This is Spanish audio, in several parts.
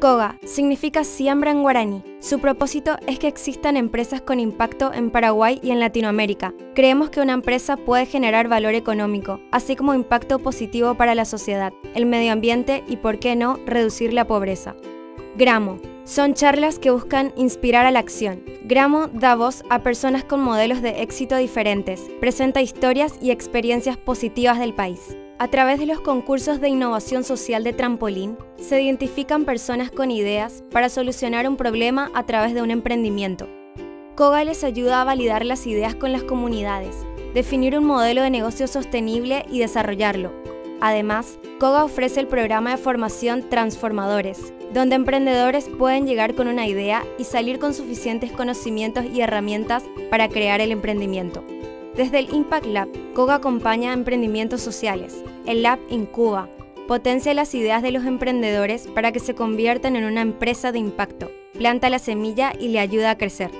Koga significa siembra en guaraní. Su propósito es que existan empresas con impacto en Paraguay y en Latinoamérica. Creemos que una empresa puede generar valor económico, así como impacto positivo para la sociedad, el medio ambiente y, por qué no, reducir la pobreza. Gramo. Son charlas que buscan inspirar a la acción. Gramo da voz a personas con modelos de éxito diferentes, presenta historias y experiencias positivas del país. A través de los concursos de innovación social de trampolín, se identifican personas con ideas para solucionar un problema a través de un emprendimiento. Koga les ayuda a validar las ideas con las comunidades, definir un modelo de negocio sostenible y desarrollarlo. Además, Koga ofrece el programa de formación Transformadores, donde emprendedores pueden llegar con una idea y salir con suficientes conocimientos y herramientas para crear el emprendimiento. Desde el Impact Lab, Koga acompaña a emprendimientos sociales. El Lab incuba, potencia las ideas de los emprendedores para que se conviertan en una empresa de impacto, planta la semilla y le ayuda a crecer.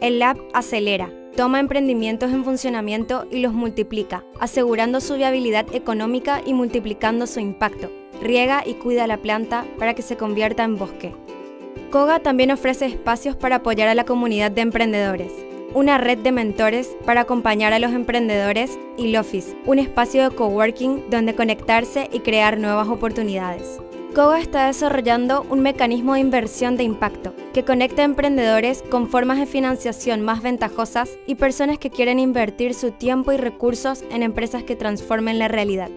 El Lab acelera, toma emprendimientos en funcionamiento y los multiplica, asegurando su viabilidad económica y multiplicando su impacto. Riega y cuida la planta para que se convierta en bosque. Koga también ofrece espacios para apoyar a la comunidad de emprendedores una red de mentores para acompañar a los emprendedores y Lofis, un espacio de coworking donde conectarse y crear nuevas oportunidades. Koga está desarrollando un mecanismo de inversión de impacto que conecta emprendedores con formas de financiación más ventajosas y personas que quieren invertir su tiempo y recursos en empresas que transformen la realidad.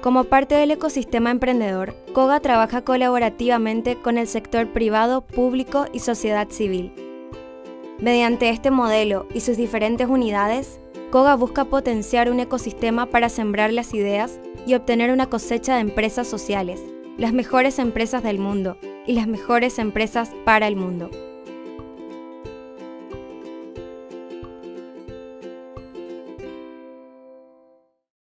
Como parte del ecosistema emprendedor, Koga trabaja colaborativamente con el sector privado, público y sociedad civil Mediante este modelo y sus diferentes unidades, Koga busca potenciar un ecosistema para sembrar las ideas y obtener una cosecha de empresas sociales, las mejores empresas del mundo y las mejores empresas para el mundo.